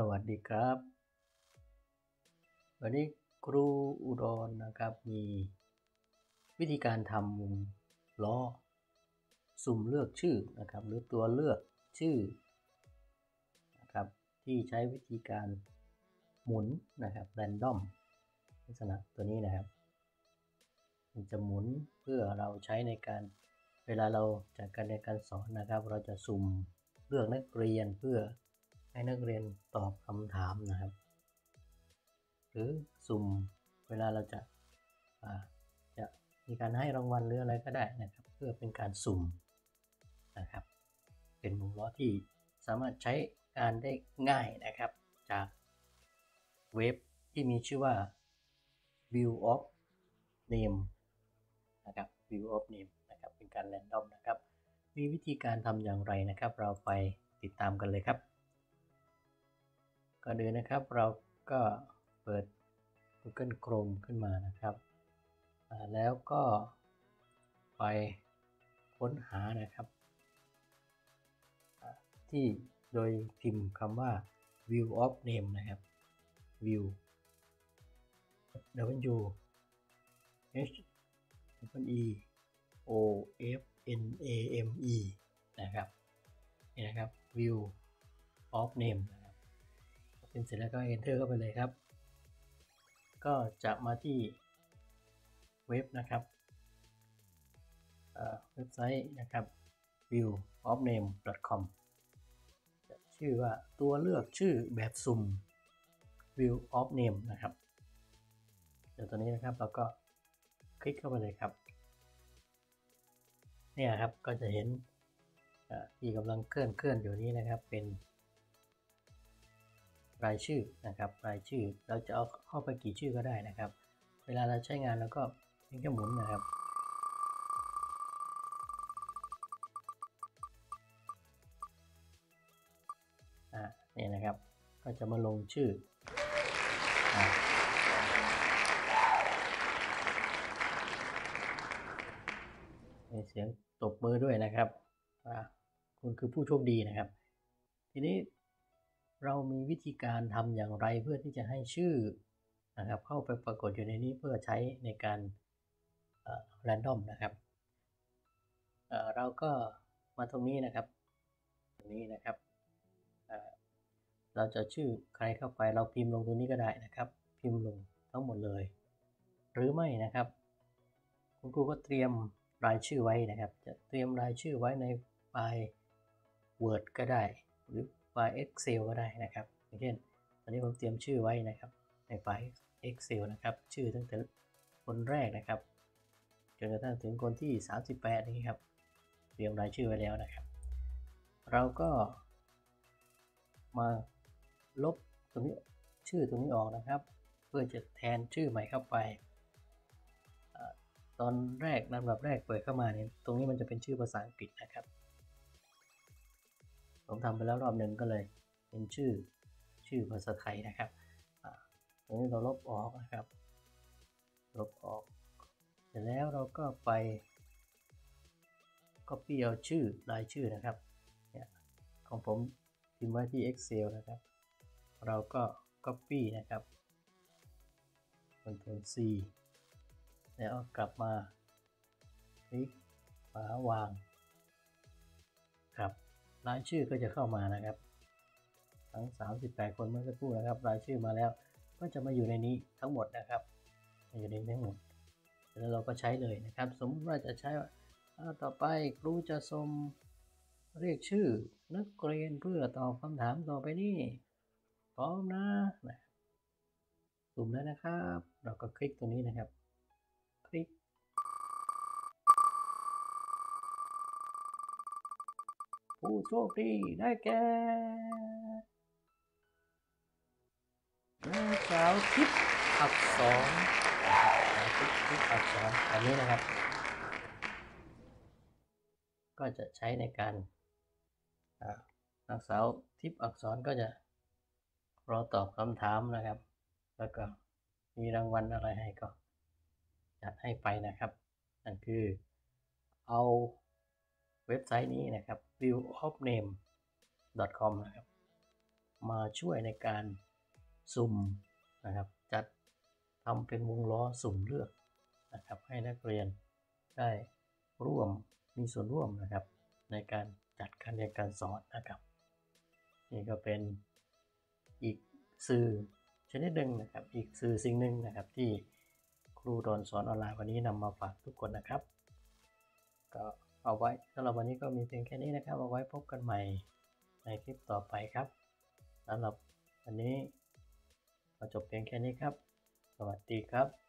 สวัสดีครับ วันนี้ครูอุดรนะครับมีวิธีการทำมุมล้อ สุ่มเลือกชื่อนะครับ หรือตัวเลือกชื่อนะครับที่ใช้วิธีการหมุนนะครับแรนดอมลักษณะตัวนี้นะครับ มันจะหมุนเพื่อเราใช้ในการเวลาเราจากการในยนการสอนนะครับ เราจะสุ่มเลือกนักเรียนเพื่อ ให้นักเรียนตอบคำถามนะครับ หรือสุ่มเวลาเราจะาจะมีการให้รางวัลหรืออะไรก็ได้นะครับ เพื่อเป็นการสุ่มนะครับ เป็นวงล้อที่สามารถใช้การได้ง่ายนะครับ จากเว็บที่มีชื่อว่า view of name นะครับ view of name นะครับเป็นการ random นะครับ มีวิธีการทำอย่างไรนะครับ เราไปติดตามกันเลยครับ ก่อนอื่นนะครับเราก็เปิด Google Chrome ขึ้นมานะครับ แล้วก็ไปค้นหานะครับ ที่โดยพิมพ์คำว่า view of name นะครับ view w h e o f n a m e นะครับ นี่นะครับ view of name เป็นเสร็จแล้วก็ enter เข้าไปเลยครับ ก็จะมาที่เว็บนะครับเว็บไซต์นะครับ view of name com จะชื่อว่าตัวเลือกชื่อแบบสุ่ม view of name นะครับ เดี๋ยวตัวนี้นะครับเราก็คลิกเข้าไปเลยครับ เนี่ยครับก็จะเห็นที่กำลังเคลื่อนเคลื่อนอยู่นี้นะครับเป็น รายชื่อนะครับ รายชื่อเราจะเอาเข้าไปกี่ชื่อก็ได้นะครับ เวลาเราใช้งานเราก็เพียงแค่หมุนนะครับ อ่าเนี่ยนะครับ ก็จะมาลงชื่อมีเสียงตบมือด้วยนะครับ คุณคือผู้โชคดีนะครับ ทีนี้ เรามีวิธีการทำอย่างไรเพื่อที่จะให้ชื่อนะครับเข้าไปปรากฏอยู่ในนี้เพื่อใช้ในการแรนดอมนะครับเอ่อเราก็มาตรงนี้นะครับตรงนี้นะครับเอ่อเราจะชื่อใครเข้าไปเราพิมพ์ลงตรงนี้ก็ได้นะครับ พิมพ์ลงทั้งหมดเลย หรือไม่นะครับ คุณครูก็เตรียมรายชื่อไว้นะครับ จะเตรียมรายชื่อไว้ในไฟล์ Word ก็ได้ หรือ ไฟล์ Excel ก็ได้นะครับอย่างเช่นตอนนี้ผมเตรียมชื่อไว้นะครับ ในไฟล์ Excel นะครับ ชื่อตั้งแต่คนแรกนะครับ จนกระทั่งถึงคนที่ 38 นี้ครับ เตรียมรายชื่อไว้แล้วนะครับ เราก็มาลบตรงนี้ชื่อตรงนี้ออกนะครับ เพื่อจะแทนชื่อใหม่เข้าไปตอนแรกลำดับแรกเปิดเข้ามาเนี่ยตรงนี้มันจะเป็นชื่อภาษาอังกฤษนะครับ ผมทำไปแล้วรอบหนึ่งก็เลยเป็นชื่อชื่อภาษาไทยนะครับตรงนี้เราลบออกนะครับ ลบออก เสร็จแล้วเราก็ไป copy เอาชื่อรายชื่อนะครับเนี่ยของผมพิมพ์ไว้ที่ Excel นะครับ เราก็ copy นะครับ Ctrl C แล้วกลับมาคลิกฝาวาง รายชื่อก็จะเข้ามานะครับ ทั้ง 38 คนเมื่อสักครู่นะครับ รายชื่อมาแล้วก็จะมาอยู่ในนี้ทั้งหมดนะครับอยู่ในนี้ทั้งหมดแล้วเราก็ใช้เลยนะครับ สมมติว่าจะใช้ว่าต่อไปครูจะสมเรียกชื่อนักเรียนเพื่อตอบคำถามต่อไปนี้พร้อมนะนะสุ่มแล้วนะครับ เราก็คลิกตรงนี้นะครับ คลิก ผู้โชคดีได้แก่นางสาวทิพย์อักษรทิพย์อักษรอันนี้นะครับ ก็จะใช้ในการนางสาวทิพย์อักษรก็จะรอตอบคำถามนะครับ แล้วก็มีรางวัลอะไรให้ก็จัดให้ไปนะครับนั่นคือเอา เว็บไซต์นี้นะครับ viewofname com นะครับ มาช่วยในการสุ่มนะครับ จัดทำเป็นวงล้อสุ่มเลือกนะครับ ให้นักเรียนได้ร่วมมีส่วนร่วมนะครับ ในการจัดการเรียนการสอนนะครับ นี่ก็เป็นอีกสื่อชนิดหนึ่งนะครับ อีกสื่อสิ่งหนึ่งนะครับที่ครูดอนสอนออนไลน์วันนี้นำมาฝากทุกคนนะครับ ก็ เอาไว้สำหรับวันนี้ก็มีเพียงแค่นี้นะครับ เอาไว้พบกันใหม่ในคลิปต่อไปครับสำหรับวันนี้เราจบเพียงแค่นี้ครับ สวัสดีครับ